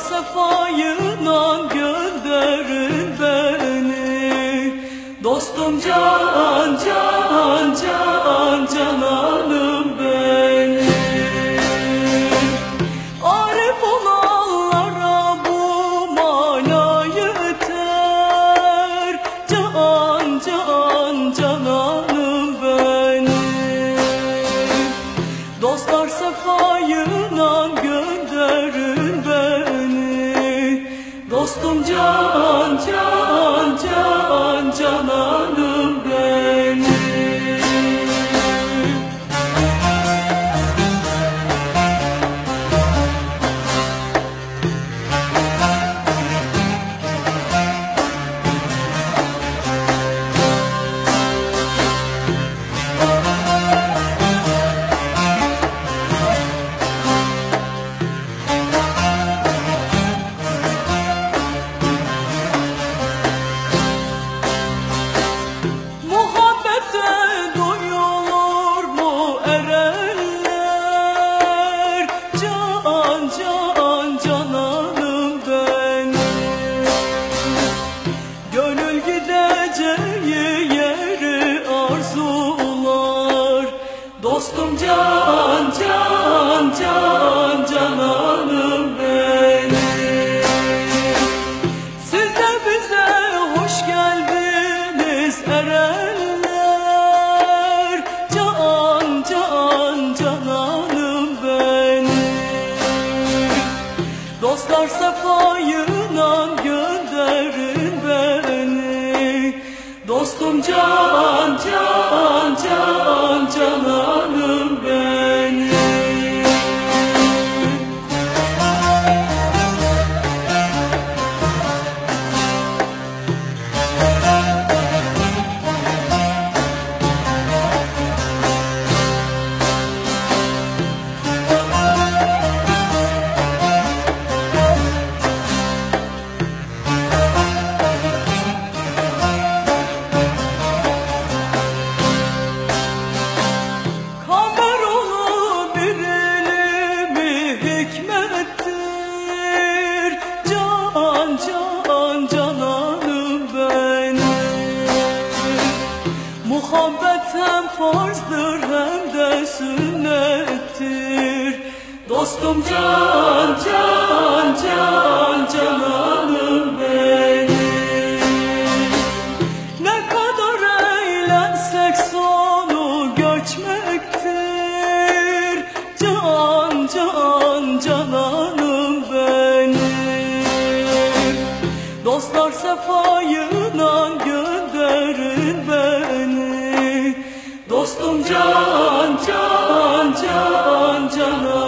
sefayından gönderin beni. Dostum can can can cananım. Can can cananım benim Gönül gideceği yeri arzular. Dostum can can can cananım benim siz de bize hoş geldiniz erenler Dostum can can can cananım benim Muhabbet hem farzdır hem de sünnettir. Dostum can can can cananım benim. Ne kadar eğlensek sonu göçmektir. Can can. Jan, Jan, Jan, Jan,